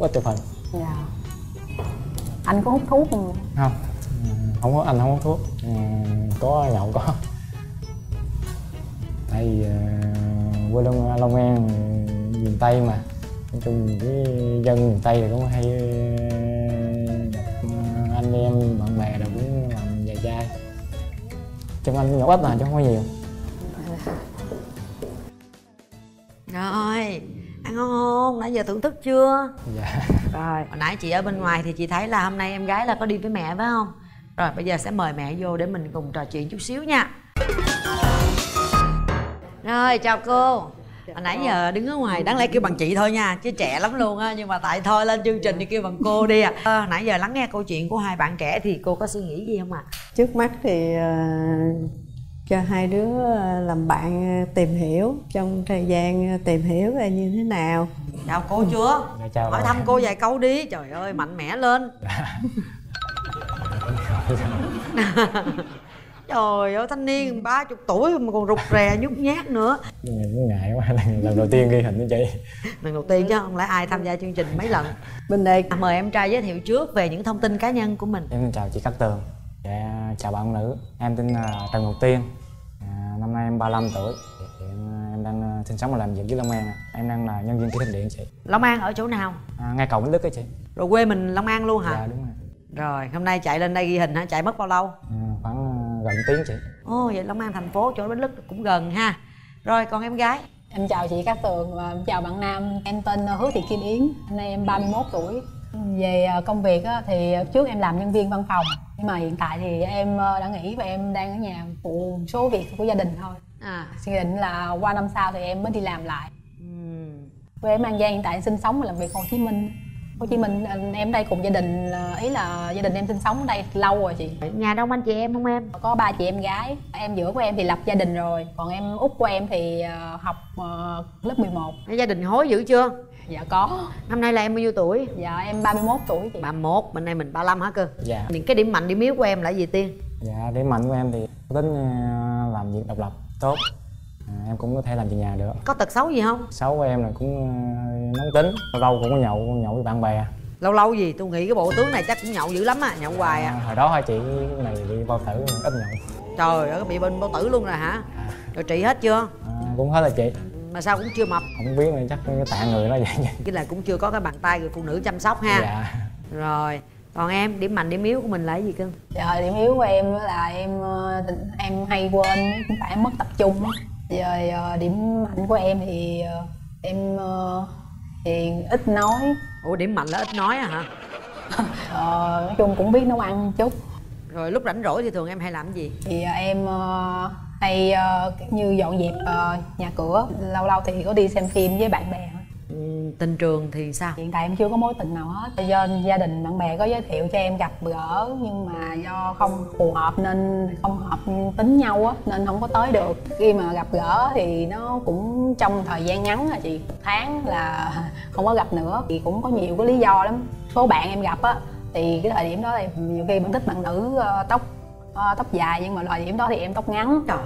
ít chụp hình dạ. Anh có hút thuốc không? Không. Không có anh không hút thuốc. Ừ, có nhậu có. Tại vì ờ, quê long long an thì miền tây mà. Nói chung cái dân miền tây thì cũng hay ờ, gặp ờ, anh em bạn bè đều cũng làm vài chai trong anh nhậu ít mà chứ không có nhiều. Rồi ăn ngon không? Nãy giờ thưởng thức chưa? Dạ. Rồi hồi nãy chị ở bên ngoài thì chị thấy là hôm nay em gái là có đi với mẹ phải không? Rồi bây giờ sẽ mời mẹ vô để mình cùng trò chuyện chút xíu nha. Rồi chào cô. Hồi nãy giờ đứng ở ngoài đáng lẽ kêu bằng chị thôi nha chứ trẻ lắm luôn á nhưng mà tại thôi lên chương trình thì kêu bằng cô đi à. Ờ, nãy giờ lắng nghe câu chuyện của hai bạn trẻ thì cô có suy nghĩ gì không ạ? À? trước mắt thì ờ, cho hai đứa ờ, làm bạn ờ, tìm hiểu trong thời gian ờ, tìm hiểu là như thế nào. Chào cô chưa? Dạ, chào hỏi thăm cô vài câu đi. Trời ơi mạnh mẽ lên. Trời ơi thanh niên ba chục tuổi mà còn rụt rè nhút nhát nữa. Cũng ngại quá. Lần, lần đầu tiên ghi hình với chị. Lần đầu tiên chứ không lẽ ai tham gia chương trình mấy lần? Bên đây. À, mời em trai giới thiệu trước về những thông tin cá nhân của mình. Em xin chào chị Cát Tường. Dạ, chào bạn nữ. Em tên là Trần Ngọc Tiên năm nay em 35 tuổi. Hiện à, em đang à, sinh sống và làm việc với Long An em đang là nhân viên kỹ thuật điện chị. Long an ở chỗ nào? À, ngay cầu Bến Lức ấy chị. Rồi quê mình long an luôn hả? Dạ đúng rồi. Rồi hôm nay chạy lên đây ghi hình hả? Chạy mất bao lâu? À, khoảng à, gần tiếng chị. Ồ vậy long an thành phố chỗ bến lức cũng gần ha. Rồi còn em gái? Em chào chị Cát Tường và em chào bạn Nam em tên Hứa Thị Kim Yến. Hôm nay em 31 tuổi về ờ, công việc á, thì trước em làm nhân viên văn phòng nhưng mà hiện tại thì em ờ, đã nghỉ và em đang ở nhà phụ số việc của gia đình thôi. À. Dự định là qua năm sau thì em mới đi làm lại. Quê em An Giang hiện tại sinh sống và làm việc Hồ Chí Minh. Hồ Chí Minh anh- em đây cùng gia đình ý là gia đình em sinh sống ở đây lâu rồi chị. Nhà đông anh chị em không em? Có ba chị em gái em giữa của em thì lập gia đình rồi còn em út của em thì ờ, học ờ, lớp 11 gia đình hối dữ chưa dạ có. Năm nay là em bao nhiêu tuổi? Dạ em 31 tuổi chị. 31, bên đây mình 35 hả cơ? dạ. Những cái điểm mạnh, điểm yếu của em là gì Tiên? dạ điểm mạnh của em thì tính à, làm việc độc lập tốt. À, em cũng có thể làm việc nhà được. Có tật xấu gì không? xấu của em là cũng à, nóng tính lâu lâu cũng có nhậu nhậu với bạn bè. Lâu lâu gì, tôi nghĩ cái bộ tướng này chắc cũng nhậu dữ lắm à, nhậu hoài à, à hồi đó hai chị này bị bao tử ít nhậu. Trời ơi, bị bệnh bao tử luôn rồi hả? Rồi trị hết chưa? à, cũng hết là chị Mà sao cũng chưa mập không biết nữa chắc cái tạng người nó vậy Cái là cũng chưa có cái bàn tay người phụ nữ chăm sóc ha dạ Rồi, còn em, điểm mạnh, điểm yếu của mình là cái gì cưng? dạ điểm yếu của em là em ờ, em hay quên cũng phải mất tập trung á. rồi điểm mạnh của em thì ờ, em ờ, thì ít nói Ủa, điểm mạnh là ít nói à hả? Ờ, nói chung cũng biết nấu ăn một chút Rồi lúc rảnh rỗi thì thường em hay làm cái gì? thì em hay kiểu như dọn dẹp ờ, nhà cửa. Lâu lâu thì có đi xem phim với bạn bè. Ừm, tình trường thì sao? hiện tại em chưa có mối tình nào hết. Do gia đình bạn bè có giới thiệu cho em gặp gỡ nhưng mà do không phù hợp nên không hợp tính nhau á nên không có tới được. Khi mà gặp gỡ thì nó cũng trong thời gian ngắn là chị. Tháng là không có gặp nữa. Thì cũng có nhiều cái lý do lắm. Số bạn em gặp á thì cái thời điểm đó thì nhiều khi bạn thích bạn nữ ờ, tóc ờ, tóc dài nhưng mà thời điểm đó thì em tóc ngắn. Trời.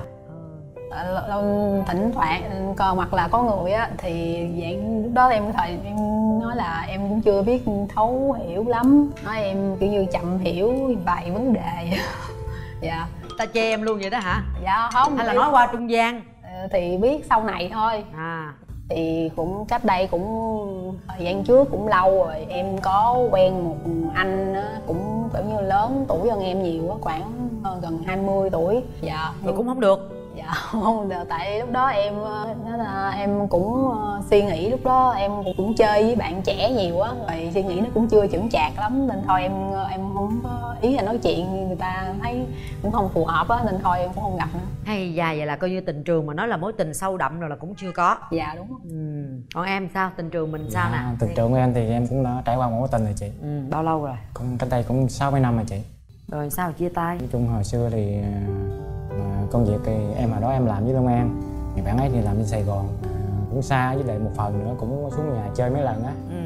Ờ, thỉnh thoảng còn hoặc là có người á thì dạng lúc đó em thời em nói là em cũng chưa biết thấu hiểu lắm. Nói em kiểu như chậm hiểu vài vấn đề. Dạ. Ta chê em luôn vậy đó hả? dạ không Hay là thì- nói qua trung gian? Ờ, thì biết sau này thôi. À, thì cũng cách đây cũng thời gian trước cũng lâu rồi em có quen một anh cũng lớn tuổi hơn em nhiều á khoảng ờ, gần 20 tuổi. Dạ rồi cũng không được không tại lúc đó em ờ, nói là em cũng ờ, suy nghĩ lúc đó em cũng, cũng chơi với bạn trẻ nhiều á rồi suy nghĩ nó cũng chưa chững chạc lắm nên thôi em ờ, em không có ý là nói chuyện người ta thấy cũng không phù hợp á nên thôi em cũng không gặp nữa Hay dài vậy là coi như tình trường mà nói là mối tình sâu đậm rồi là cũng chưa có dạ đúng rồi. Ừm, Còn em sao? Tình trường mình sao nè? Tình trường của em thì em cũng đã trải qua một mối tình rồi chị Ừ, bao lâu rồi? cũng cách đây cũng sáu mấy năm rồi chị Rồi sao chia tay? nói chung hồi xưa thì công việc thì em hồi đó em làm với Long An thì bạn ấy thì làm trên Sài Gòn cũng xa với lại một phần nữa cũng xuống nhà chơi mấy lần á Ừ.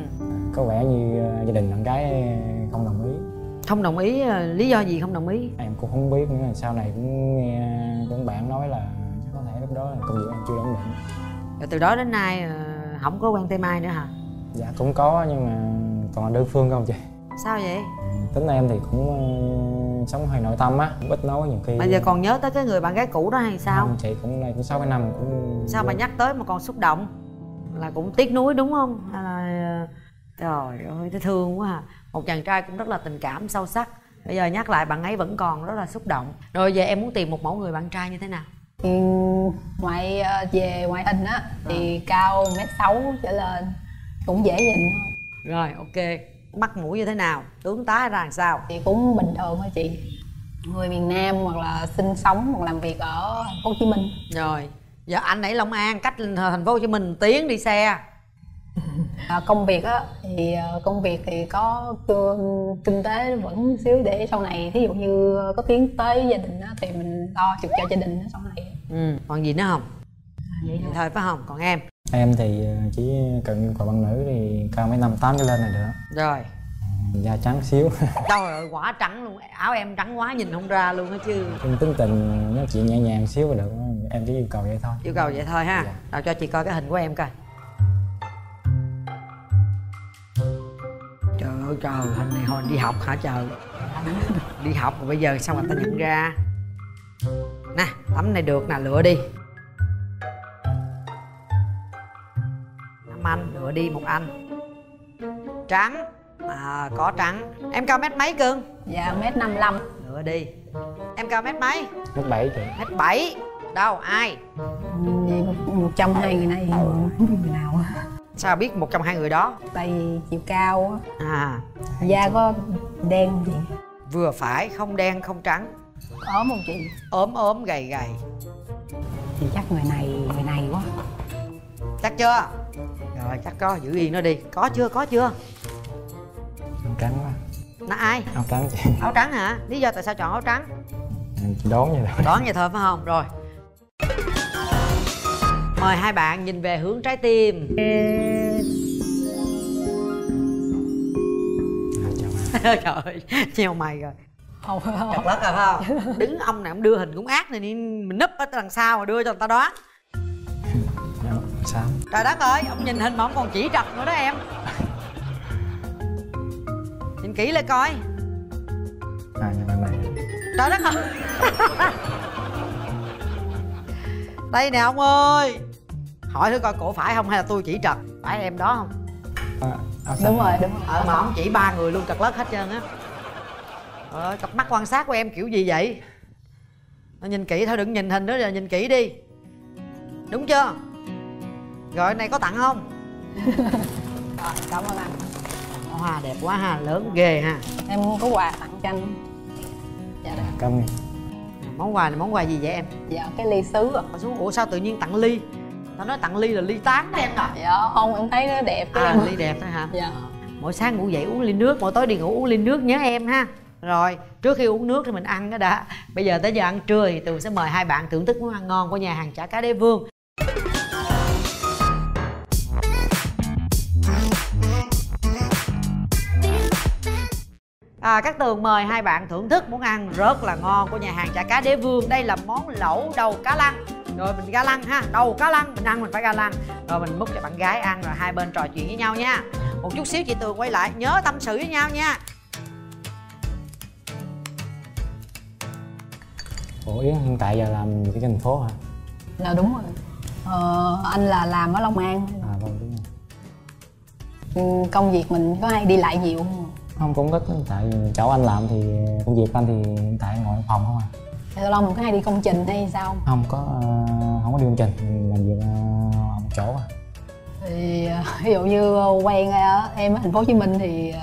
có vẻ như à, gia đình bạn gái không đồng ý Không đồng ý, ờ, lý do gì không đồng ý? em cũng không biết nữa sau này cũng nghe cũng bạn nói là chắc có thể lúc đó là công việc em chưa ổn định Rồi từ đó đến nay ờ, không có quen tay mai nữa hả? dạ cũng có nhưng mà là đơn phương không chị sao vậy tính em thì cũng ờ, sống hơi nội tâm á cũng ít nói nhiều khi. Bây giờ còn nhớ tới cái người bạn gái cũ đó hay sao? Không, chị cũng này cũng sáu cái năm cũng sao mà nhắc tới mà còn xúc động? Là cũng tiếc nuối đúng không? Hay là trời ơi thấy thương quá à. Một chàng trai cũng rất là tình cảm sâu sắc. Bây giờ nhắc lại bạn ấy vẫn còn rất là xúc động. Rồi giờ em muốn tìm một mẫu người bạn trai như thế nào? Thì ngoại ờ, về ngoại hình á thì cao mét sáu trở lên cũng dễ nhìn thôi rồi ok mắt mũi như thế nào tướng tá ra làm sao? Thì cũng bình thường thôi chị. Người miền Nam hoặc là sinh sống hoặc làm việc ở thành phố Hồ Chí Minh. Rồi giờ anh ấy Long An cách thành phố Hồ Chí Minh tiếng đi xe. À, công việc á thì ờ, công việc thì có kinh tế vẫn xíu để sau này thí dụ như có tiến tới gia đình á thì mình lo trực cho gia đình sau này. Ừ còn gì nữa không? À, vậy thôi. Thôi phải không? Còn em em thì ờ, chỉ cần quả bạn nữ thì cao mấy năm tám trở lên là được. Rồi. Da trắng xíu. Trời ơi quả trắng luôn. Áo em trắng quá nhìn không ra luôn á chứ. Em tính tình nói chuyện nhẹ nhàng xíu là được. Em chỉ yêu cầu vậy thôi. Yêu cầu vậy thôi ha. Dạ. rồi cho chị coi cái hình của em coi. Trời ơi trời hình này hồi đi học hả trời? Đi học rồi bây giờ sao mà ta nhận ra? Nè tấm này được nè lựa đi anh lựa đi một anh. Trắng. À có trắng. Em cao mét mấy cưng dạ mét năm lăm. Lựa đi. Em cao mét mấy? Lớp bảy chị. Mét bảy. Đâu ai? Vậy một, trong hai người này. Người nào á. sao biết một trong hai người đó? Tại vì chiều cao á. À. Da có đen không chị vừa phải không đen không trắng. Ốm không chị? Ốm ốm gầy gầy. Thì chắc người này người này quá. Chắc chưa chắc có giữ yên nó đi. Có chưa có chưa? Áo trắng quá. Là ai? Áo trắng. Chị áo trắng hả? Lý do tại sao chọn áo trắng? Em chỉ đoán vậy thôi. Đoán vậy thôi phải không? Rồi. Mời hai bạn nhìn về hướng trái tim. À, trời ơi nheo mày rồi. Không không. Chật lất rồi phải không? Đứng ông này ông đưa hình cũng ác này đi mình núp ở đằng sau mà đưa cho người ta đoán Xám trời đất ơi ông nhìn hình mà ông còn chỉ trật nữa đó em. Nhìn kỹ lại coi. À nhà bạn này. Trời đất ơi. Đây nè ông ơi. Hỏi thử coi cổ phải không hay là tôi chỉ trật? Phải em đó không? À, xám đúng rồi đúng rồi. Ờ mà ông chỉ ba người luôn trật lất hết trơn á. Trời ơi cặp mắt quan sát của em kiểu gì vậy? Nó nhìn kỹ thôi đừng nhìn hình đó rồi nhìn kỹ đi. Đúng chưa rồi này có tặng không? Rồi cảm ơn anh. Hoa đẹp quá ha lớn ghê ha. Em có quà tặng cho anh. Dạ đây cảm ơn. Món quà này món quà gì vậy em? Dạ cái ly sứ ạ. Xuống ủa sao tự nhiên tặng ly? Tao nói tặng ly là ly tán đó em à dạ không em thấy nó đẹp cái à em ly đẹp thôi hả? Dạ. Mỗi sáng ngủ dậy uống ly nước mỗi tối đi ngủ uống ly nước nhớ em ha. Rồi trước khi uống nước thì mình ăn cái đã. Bây giờ tới giờ ăn trưa thì tường sẽ mời hai bạn thưởng thức món ăn ngon của nhà hàng chả cá đế vương À, các tường mời hai bạn thưởng thức món ăn rất là ngon của nhà hàng chả cá đế vương. Đây là món lẩu đầu cá lăng. Rồi mình ga lăng ha đầu cá lăng mình ăn mình phải ga lăng. Rồi mình múc cho bạn gái ăn rồi hai bên trò chuyện với nhau nha. Một chút xíu chị tường quay lại nhớ tâm sự với nhau nha. Ủa Yến hiện tại giờ làm cái thành phố hả? dạ đúng rồi. Ờ, anh là làm ở Long An. À vâng đúng rồi. Ừ, công việc mình có hay đi lại nhiều không Không cũng lắm, tại chỗ anh làm thì công việc anh thì hiện tại ngồi phòng không à Lâu lâu mình có hay đi công trình hay sao không? Không có, ờ, không có đi công trình, làm việc ờ, ở một chỗ à thì ờ, ví dụ như quen em ở thành phố Hồ Chí Minh thì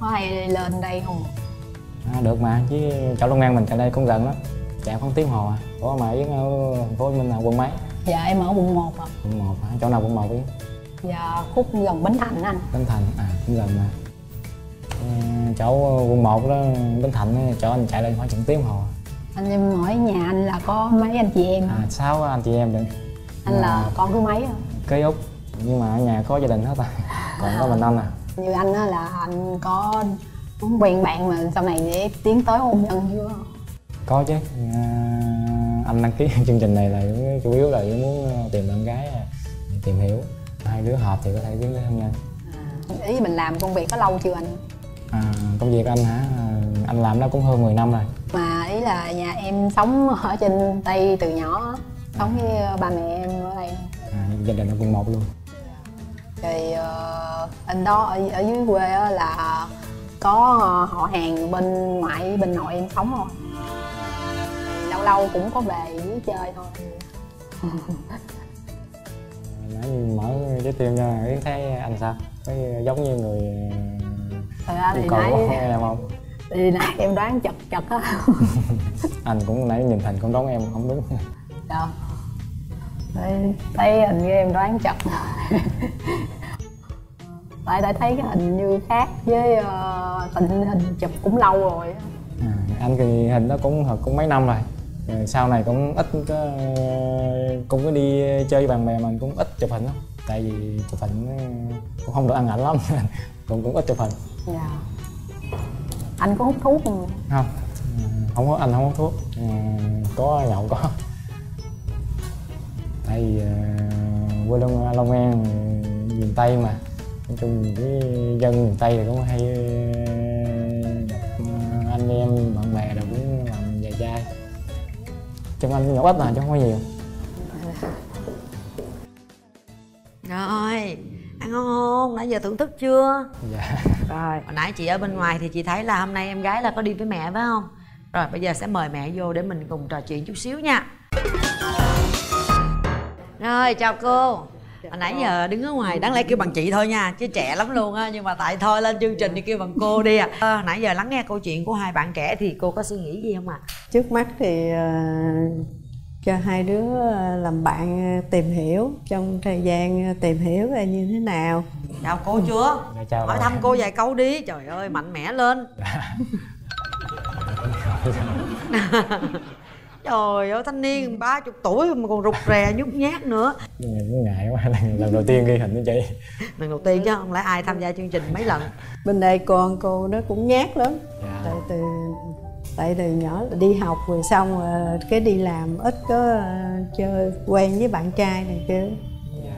có hay lên đây không à, Được mà, chứ chỗ Long An mình tại đây cũng gần lắm Chạy khoảng tiếng hồ à Ủa mà Yến ở thành phố Hồ Chí Minh là quận mấy? dạ em ở quận 1 ạ Quận 1 hả? Chỗ nào quận 1 Yến? dạ khúc gần Bến Thành anh Bến Thành, à cũng gần mà chỗ quận 1 đó, Bến Thành á, chỗ anh chạy lên khoảng chừng tiếng hồ. À. anh em hỏi nhà anh là có mấy anh chị em? À sáu anh chị em được anh là con thứ mấy ạ kế út nhưng mà ở nhà có gia đình hết rồi. Còn có mình anh à. Như anh á là anh có quen bạn mà sau này để tiến tới hôn nhân chưa? Có chứ. À, anh đăng ký chương trình này là chủ yếu là muốn tìm bạn gái à, tìm hiểu. Hai đứa hợp thì có thể tiến tới hôn nhân. Ý mình làm công việc có lâu chưa anh à, công việc anh hả? À, anh làm nó cũng hơn 10 năm rồi. Mà ý là nhà em sống ở trên tây từ nhỏ sống với ba mẹ em ở đây. À, gia đình ở quận một luôn. Thì uh, anh đó ở, ở dưới quê á là có họ hàng bên ngoại bên nội em sống thì lâu lâu cũng có về dưới chơi thôi. Nãy mở trái tim cho yến thấy anh sao? Thấy giống như người thật ra thì nãy của em không? Thì nãy em đoán chật chật á. Anh cũng nãy nhìn hình cũng đoán em không đúng. Đâu thấy, thấy hình như em đoán chật. Tại đã thấy cái hình như khác với uh, tình hình chụp cũng lâu rồi à, anh thì hình đó cũng thật cũng mấy năm rồi. Rồi sau này cũng ít có cũng có đi chơi với bạn bè mình cũng ít chụp hình lắm. Tại vì chụp hình nó cũng không được ăn ảnh lắm. Cũng cũng ít chụp hình dạ. Anh có hút thuốc không? Không. Không có anh không hút thuốc. Ừ, có nhậu có. Tại vì uh, quê long long an miền tây mà. Nói chung cái dân miền tây thì cũng hay ờ, gặp ờ, anh em bạn bè đều cũng làm dài chai chung anh nhậu ít mà chứ không có nhiều. Rồi ăn ngon không? Nãy giờ thưởng thức chưa? Dạ rồi. Hồi nãy chị ở bên ngoài thì chị thấy là hôm nay em gái là có đi với mẹ phải không? Rồi bây giờ sẽ mời mẹ vô để mình cùng trò chuyện chút xíu nha. Rồi chào cô. Hồi nãy giờ đứng ở ngoài đáng lẽ kêu bằng chị thôi nha chứ trẻ lắm luôn á nhưng mà tại thôi lên chương trình thì kêu bằng cô đi à nãy giờ lắng nghe câu chuyện của hai bạn trẻ thì cô có suy nghĩ gì không ạ? Trước mắt thì ờ, cho hai đứa ờ, làm bạn ờ, tìm hiểu trong thời gian ờ, tìm hiểu là như thế nào. Chào cô chưa? Dạ, chào hỏi thăm cô vài câu đi. Trời ơi mạnh mẽ lên. Trời ơi thanh niên ba chục tuổi mà còn rụt rè nhút nhát nữa. Ngại quá lần, lần đầu tiên ghi hình với chị lần đầu tiên chứ không lẽ ai tham gia chương trình mấy lần? Bên đây con cô nó cũng nhát lắm. Dạ. tại từ tại từ nhỏ đi học rồi xong ờ, cái đi làm ít có ờ, chơi quen với bạn trai này kia. Dạ.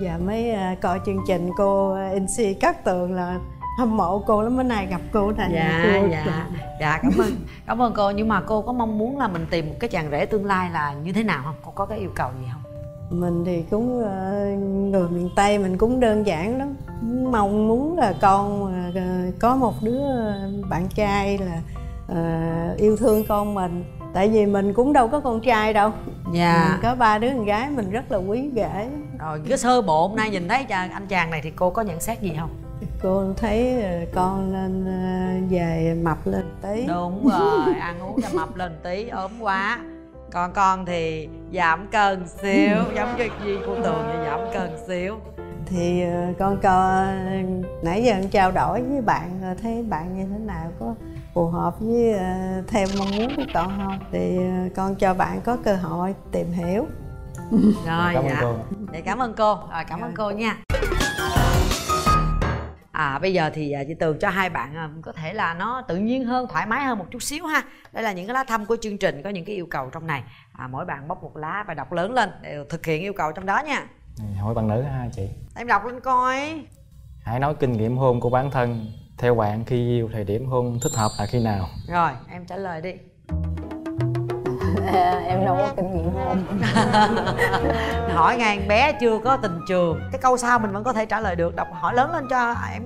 giờ mới ờ, coi chương trình cô NC Cát Tường là hâm mộ cô lắm bữa nay gặp cô thành dạ cô- dạ. dạ cảm ơn cảm ơn cô. Nhưng mà cô có mong muốn là mình tìm một cái chàng rể tương lai là như thế nào không? Cô có cái yêu cầu gì không? Mình thì cũng ờ, người miền tây mình cũng đơn giản lắm. Mong muốn là con có một đứa bạn trai là ờ, yêu thương con mình. Tại vì mình cũng đâu có con trai đâu. Dạ. Mình có ba đứa con gái mình rất là quý ghẻ rồi cái sơ bộ hôm nay nhìn thấy chàng anh chàng này thì cô có nhận xét gì không? Cô thấy ờ, con nên ờ, về mập lên tí. Đúng rồi ăn uống cho mập lên tí ốm quá. Còn con thì giảm cân xíu giống như gì cô tường vậy giảm cân xíu thì ờ, con coi nãy giờ con trao đổi với bạn ờ, thấy bạn như thế nào? Có phù hợp với ờ, theo mong muốn của con không? Thì con cho bạn có cơ hội tìm hiểu. Rồi cảm ơn dạ. cô. Dạ cảm ơn cô, rồi cảm ơn cô nha. À bây giờ thì chị Tường cho hai bạn có thể là nó tự nhiên hơn, thoải mái hơn một chút xíu ha. Đây là những cái lá thăm của chương trình, có những cái yêu cầu trong này. À, Mỗi bạn bóc một lá và đọc lớn lên để thực hiện yêu cầu trong đó nha hỏi bạn nữ ha chị. Em đọc lên coi. Hãy nói kinh nghiệm hôn của bản thân theo bạn khi yêu thời điểm hôn thích hợp là khi nào. Rồi, em trả lời đi. Em đâu có kinh nghiệm hôn. Hỏi em bé chưa có tình trường. Cái câu sau mình vẫn có thể trả lời được, đọc hỏi lớn lên cho em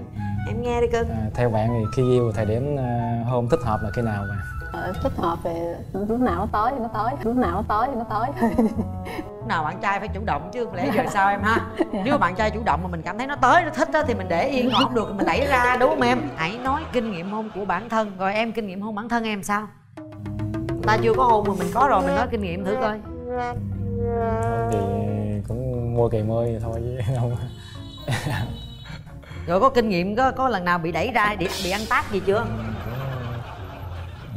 em nghe đi cưng à, theo bạn thì khi yêu thời điểm à, hôn thích hợp là khi nào mà Ờ, thích hợp thì lúc nào nó tới thì nó tới lúc nào nó tới thì nó tới nào bạn trai phải chủ động chứ không lẽ giờ sao em ha? Nếu mà bạn trai chủ động mà mình cảm thấy nó tới nó thích á thì mình để yên còn không được thì mình đẩy ra đúng không em? Hãy nói kinh nghiệm hôn của bản thân rồi em kinh nghiệm hôn bản thân em sao? Người ta chưa có hôn mà mình có rồi mình nói kinh nghiệm thử coi. Thì cũng mua kề mơi thôi chứ không rồi có kinh nghiệm có có lần nào bị đẩy ra bị, bị ăn tát gì chưa?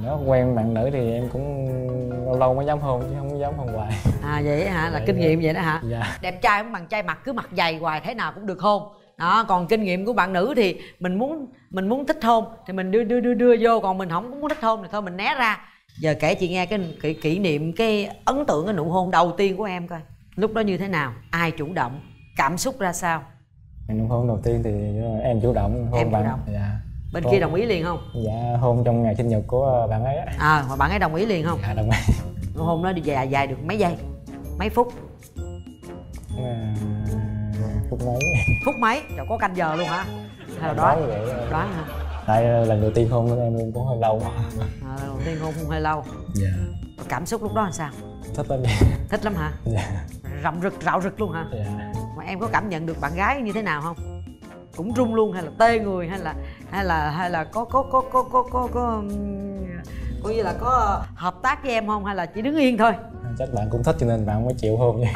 Nếu quen bạn nữ thì em cũng lâu lâu mới dám hôn chứ không dám hôn hoài. À vậy hả? Là Vậy kinh đó. nghiệm vậy đó hả? Dạ. Đẹp trai không bằng trai mặt cứ mặt dày hoài thế nào cũng được hôn. Đó còn kinh nghiệm của bạn nữ thì mình muốn mình muốn thích hôn thì mình đưa đưa đưa đưa vô còn mình không muốn thích hôn thì thôi mình né ra. Giờ kể chị nghe cái kỷ, kỷ niệm cái ấn tượng cái nụ hôn đầu tiên của em coi. Lúc đó như thế nào? Ai chủ động? Cảm xúc ra sao? Nụ hôn đầu tiên thì em chủ động hôn Em chủ bạn. động. Bên Có. kia đồng ý liền không? Dạ hôn trong ngày sinh nhật của bạn ấy á. À mà bạn ấy đồng ý liền không? Dạ đồng ý. Nụ hôn nó đi dài dài được mấy giây? Mấy phút? À, phút mấy? Phút mấy? Rồi có canh giờ luôn hả? Hay là đoán? Đoán vậy đoán hả? Tại lần đầu tiên hôn của em cũng hơi lâu. À, đầu tiên hôn cũng hơi lâu. Dạ. Cảm xúc lúc đó làm sao? Thích lắm. Thích lắm hả? Dạ. Rậm rực rạo rực luôn hả? Dạ. Mà em có cảm nhận được bạn gái như thế nào không? Cũng run luôn hay là tê người hay là hay là hay là có có có có có có có coi như là có hợp tác với em không hay là chỉ đứng yên thôi? Chắc bạn cũng thích cho nên bạn mới chịu hôn vậy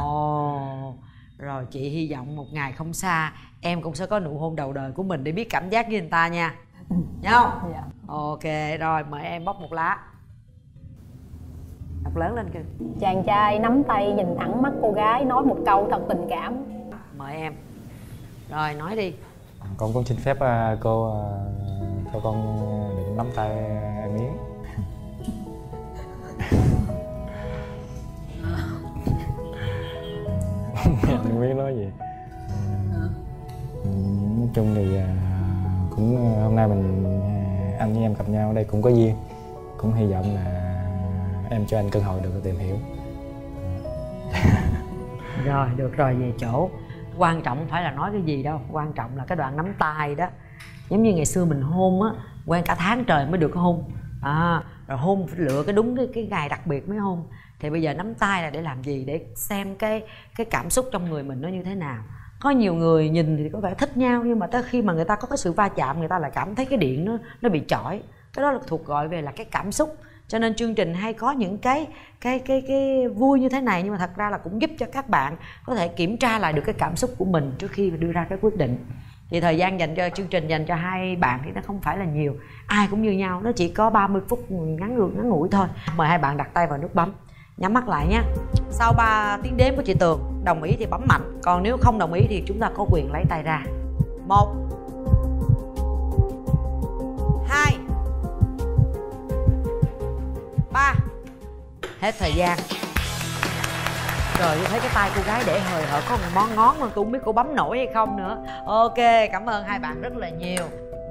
Ồ, rồi chị hy vọng một ngày không xa em cũng sẽ có nụ hôn đầu đời của mình để biết cảm giác với người ta nha. Không? dạ. Ok, rồi mời em bóc một lá. Đọc lớn lên kìa. Chàng trai nắm tay nhìn thẳng mắt cô gái nói một câu thật tình cảm. Mời em. Rồi nói đi con cũng xin phép à, cô à, cho con đừng nắm tay em miếng em biết nói gì? Nói chung thì à, cũng à, hôm nay mình à, anh với em gặp nhau ở đây cũng có duyên. Cũng hy vọng là em cho anh cơ hội được tìm hiểu. Rồi, được rồi, về chỗ Quan trọng không phải là nói cái gì đâu Quan trọng là cái đoạn nắm tay đó. Giống như ngày xưa mình hôn á Quen cả tháng trời mới được cái hôn. À, Rồi hôn phải lựa cái đúng cái, cái ngày đặc biệt mới hôn. Thì bây giờ nắm tay là để làm gì? Để xem cái cái cảm xúc trong người mình nó như thế nào. Có nhiều người nhìn thì có vẻ thích nhau nhưng mà tới khi mà người ta có cái sự va chạm người ta lại cảm thấy cái điện nó nó bị chỏi. Cái đó là thuộc gọi về là cái cảm xúc cho nên chương trình hay có những cái cái cái cái vui như thế này, nhưng mà thật ra là cũng giúp cho các bạn có thể kiểm tra lại được cái cảm xúc của mình trước khi đưa ra cái quyết định. Thì thời gian dành cho chương trình dành cho hai bạn thì nó không phải là nhiều. Ai cũng như nhau, nó chỉ có 30 phút ngắn ngủi ngắn ngủi thôi. Mời hai bạn đặt tay vào nút bấm. Nhắm mắt lại nha sau 3 tiếng đếm của chị tường, đồng ý thì bấm mạnh. Còn nếu không đồng ý thì chúng ta có quyền lấy tay ra. Một, hai. Hết thời gian. Trời tôi thấy cái tay cô gái để hời hở có một món ngón mà tôi không biết cô bấm nổi hay không nữa. Ok cảm ơn hai bạn rất là nhiều.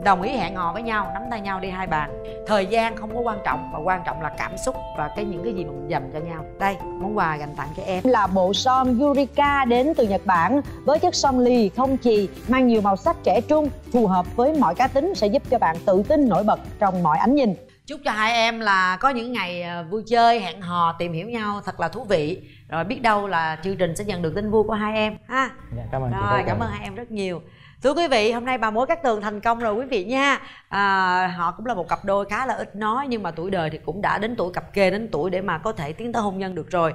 Đồng ý hẹn hò với nhau, nắm tay nhau đi hai bạn. Thời gian không có quan trọng mà quan trọng là cảm xúc và cái những cái gì mà mình dành cho nhau. Đây, món quà dành tặng cho em. Là bộ son Yurika đến từ Nhật Bản với chất son lì không chì mang nhiều màu sắc trẻ trung phù hợp với mọi cá tính sẽ giúp cho bạn tự tin nổi bật trong mọi ánh nhìn. Chúc cho hai em là có những ngày à, vui chơi, hẹn hò, tìm hiểu nhau thật là thú vị. Rồi biết đâu là chương trình sẽ nhận được tin vui của hai em ha? Dạ, cảm ơn Rồi cảm ơn hai em rất nhiều. Thưa quý vị, hôm nay bà mối Cát Tường thành công rồi quý vị nha. À, Họ cũng là một cặp đôi khá là ít nói Nhưng mà tuổi đời thì cũng đã đến tuổi cặp kê Đến tuổi để mà có thể tiến tới hôn nhân được rồi